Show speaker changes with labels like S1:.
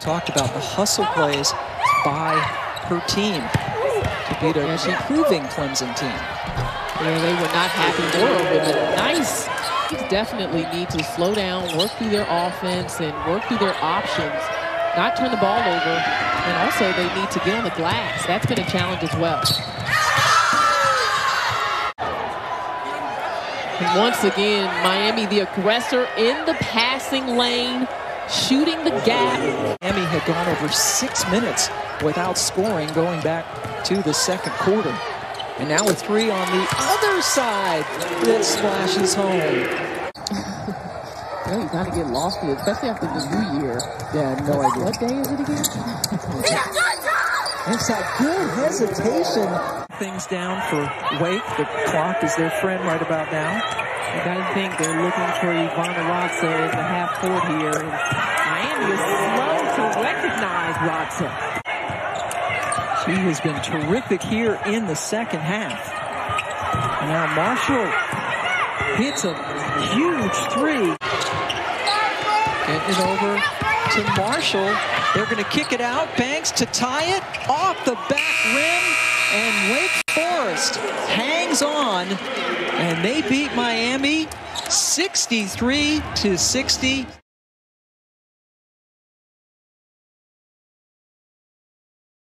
S1: Talked about the hustle plays by her team to beat a
S2: Yeah,
S1: improving Clemson team.
S2: Yeah, they were not happy with it. Nice. Definitely need to slow down, work through their offense, and work through their options. Not turn the ball over. And also, they need to get on the glass. That's been a challenge as well. And once again, Miami, the aggressor in the passing lane, shooting the gap.
S1: Miami had gone over six minutes without scoring going back to the second quarter. And now with three on the other side, that splashes home.
S2: Well, you kind of get lost in it, especially after the new year.
S1: Yeah, no idea.
S2: What day is it again?
S1: It's a good hesitation. Things down for Wake. The clock is their friend right about now.
S2: You got to think they're looking for Ivana Raca in the half court here. And Miami is slow to recognize Raca.
S1: She has been terrific here in the second half. Now Marshall hits a huge three. Getting it over to Marshall. They're going to kick it out. Banks to tie it off the back rim. And Wake Forest hangs on. And they beat Miami 63 to 60.